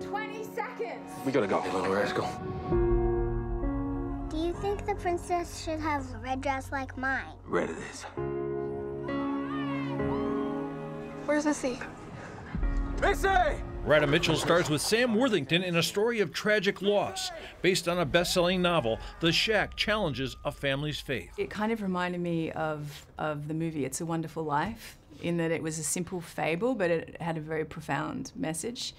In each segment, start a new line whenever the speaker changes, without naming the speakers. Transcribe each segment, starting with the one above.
in 20 seconds.
We gotta go, you little rascal.
Do you think the princess should have a red dress like mine?
Red it is.
Where's Missy?
Missy!
Radha Mitchell stars with Sam Worthington in a story of tragic loss. Based on a best selling novel, The Shack challenges a family's faith.
It kind of reminded me of, of the movie It's a Wonderful Life, in that it was a simple fable, but it had a very profound message.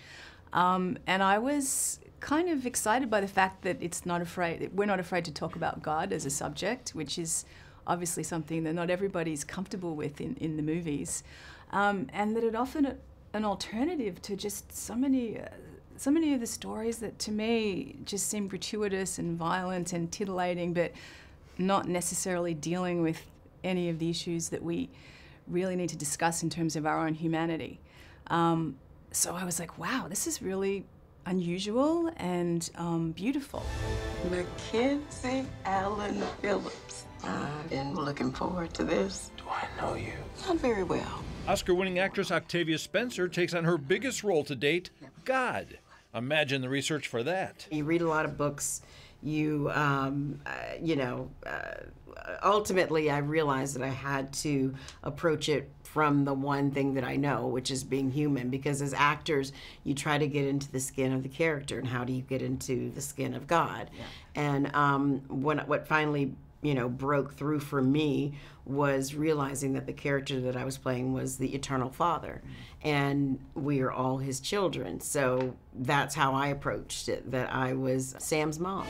Um, and I was kind of excited by the fact that it's not afraid, we're not afraid to talk about God as a subject, which is obviously something that not everybody's comfortable with in, in the movies. Um, and that it offered an alternative to just so many, uh, so many of the stories that to me just seem gratuitous and violent and titillating, but not necessarily dealing with any of the issues that we really need to discuss in terms of our own humanity. Um, so I was like, wow, this is really unusual and um, beautiful.
Mackenzie Allen Phillips. I've been looking forward to this.
Do I know you?
Not very well.
Oscar winning actress Octavia Spencer takes on her biggest role to date God. Imagine the research for that.
You read a lot of books. You, um, uh, you know, uh, ultimately, I realized that I had to approach it from the one thing that I know, which is being human. Because as actors, you try to get into the skin of the character, and how do you get into the skin of God? Yeah. And um, when what finally you know broke through for me was realizing that the character that I was playing was the eternal father and we are all his children so that's how I approached it that I was Sam's mom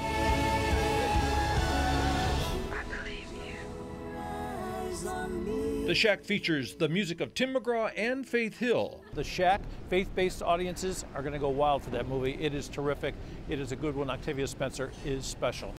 The Shack features the music of Tim McGraw and Faith Hill.
The Shack, faith based audiences are going to go wild for that movie. It is terrific. It is a good one. Octavia Spencer is special.